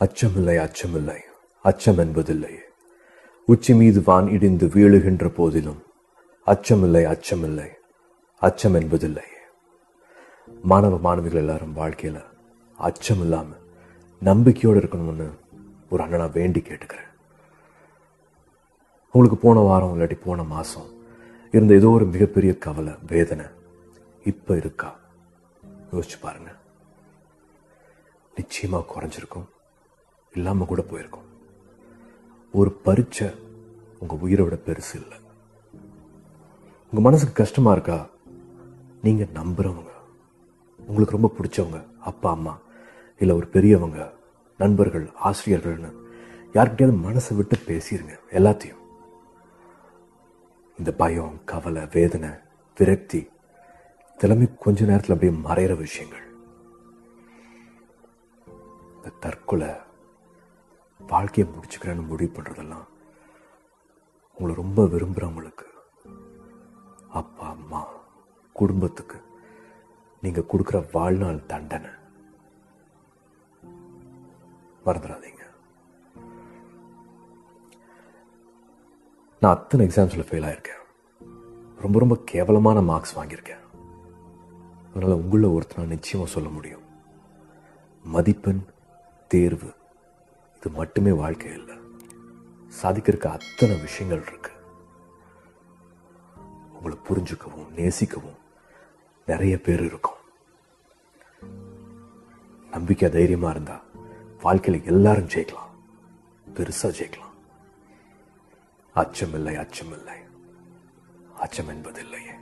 அச்சமில்லை அச்சமில்லை. அச்சம் என்பதில்லை. உச்சி மீது வான் இடிந்து வீழுகின்ற போதிலும் அச்சமில்லை அச்சமில்லை. அச்சம் என்பதில்லை. மாணவ மாணவிகள் எல்லாரும் வாழ்க்கையில அச்சம் இல்லாமல் நம்பிக்கையோடு இருக்கணும்னு ஒரு அண்ணனா வேண்டி கேட்டுக்கிறேன். உங்களுக்கு போன வாரம் இல்லாட்டி போன மாசம் இருந்த ஏதோ ஒரு மிகப்பெரிய கவலை வேதனை இப்ப இருக்கா? யோசிச்சு பாருங்க. நிச்சயமா குறைஞ்சிருக்கும். இல்லாம கூட போயிருக்கும். ஒரு பரீட்சை உங்க உயிரை விட பெருசு இல்லை. உங்க மனசுக்கு கஷ்டமா இருக்கா? நீங்க நம்புறவங்க உங்களுக்கு ரொம்ப பிடிச்சவங்க அப்பா அம்மா இல்ல ஒரு பெரியவங்க நண்பர்கள் ஆசிரியர்கள்னு யார்கிட்டயாவது மனசை விட்டு பேசிடுங்க எல்லாத்தையும். இந்த பயம் கவலை வேதனை விரக்தி திறமை கொஞ்ச நேரத்தில் அப்படியே மறையிற விஷயங்கள். இந்த தற்கொலை வாழ்க்கையை முடிச்சுக்கிறேன்னு முடிவு பண்ணுறதெல்லாம் உங்களை ரொம்ப விரும்புறவங்களுக்கு அப்பா அம்மா குடும்பத்துக்கு நீங்க கொடுக்குற வாழ்நாள் தண்டனை. மறந்துடாதீங்க. நான் அத்தனை எக்ஸாம்ஸில் ஃபெயில் ஆயிருக்கேன். ரொம்ப ரொம்ப கேவலமான மார்க்ஸ் வாங்கியிருக்கேன். அதனால உங்களில் ஒருத்தர் நிச்சயமா சொல்ல முடியும். மதிப்பெண் தேர்வு இது மட்டுமே வாழ்க்கை இல்லை சாதிக்கிறதுக்கு அத்தனை விஷயங்கள் இருக்கு. உங்களை புரிஞ்சுக்கவும் நேசிக்கவும் நிறைய பேர் இருக்கும். நம்பிக்கை தைரியமா இருந்தா வாழ்க்கையில எல்லாரும் ஜெயிக்கலாம். பெருசா ஜெயிக்கலாம். அச்சமில்லை அச்சமில்லை. அச்சம் என்பதில்லையே.